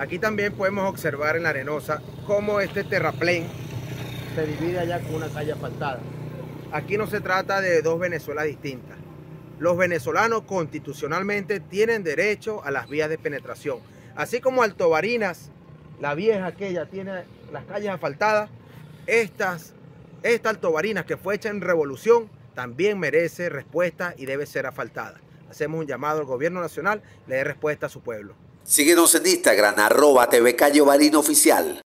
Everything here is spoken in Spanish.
Aquí también podemos observar en la arenosa cómo este terraplén se divide allá con una calle asfaltada. Aquí no se trata de dos Venezuelas distintas. Los venezolanos constitucionalmente tienen derecho a las vías de penetración. Así como Alto Barinas, la vieja aquella, tiene las calles asfaltadas, estas, esta Alto Barinas que fue hecha en revolución también merece respuesta y debe ser asfaltada. Hacemos un llamado al gobierno nacional, le dé respuesta a su pueblo. Síguenos en Instagram, arroba TV Calle Oficial.